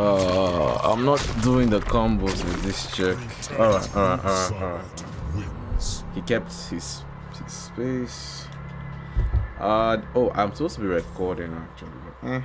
Uh, I'm not doing the combos with this chick. Alright, alright, alright, alright. He kept his, his space. Uh, oh, I'm supposed to be recording actually. Eh.